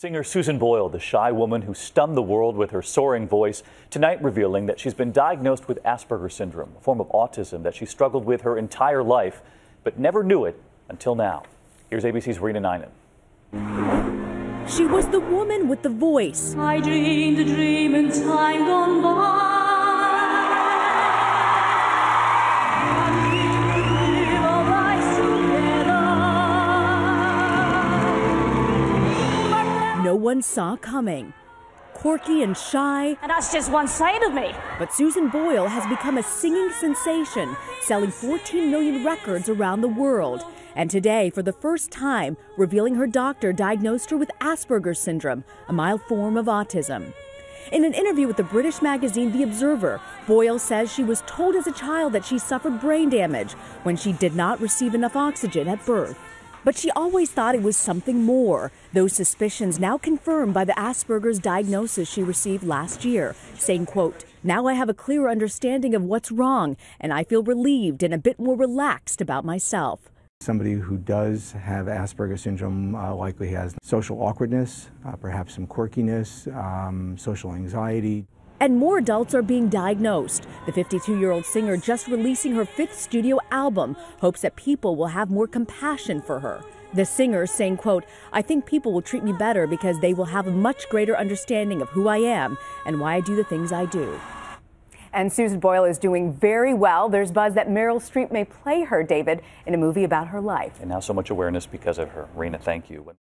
Singer Susan Boyle, the shy woman who stunned the world with her soaring voice, tonight revealing that she's been diagnosed with Asperger's syndrome, a form of autism that she struggled with her entire life, but never knew it until now. Here's ABC's Rena Ninan. She was the woman with the voice. I dreamed a dream in time gone by. No one saw coming. Quirky and shy. And that's just one side of me. But Susan Boyle has become a singing sensation, selling 14 million records around the world. And today, for the first time, revealing her doctor diagnosed her with Asperger's syndrome, a mild form of autism. In an interview with the British magazine The Observer, Boyle says she was told as a child that she suffered brain damage when she did not receive enough oxygen at birth. But she always thought it was something more. Those suspicions now confirmed by the Asperger's diagnosis she received last year, saying, quote, now I have a clearer understanding of what's wrong, and I feel relieved and a bit more relaxed about myself. Somebody who does have Asperger's syndrome uh, likely has social awkwardness, uh, perhaps some quirkiness, um, social anxiety. And more adults are being diagnosed. The 52 year old singer, just releasing her fifth studio album, hopes that people will have more compassion for her. The singer saying, quote, I think people will treat me better because they will have a much greater understanding of who I am and why I do the things I do. And Susan Boyle is doing very well. There's buzz that Meryl Streep may play her, David, in a movie about her life. And now so much awareness because of her. Rena, thank you.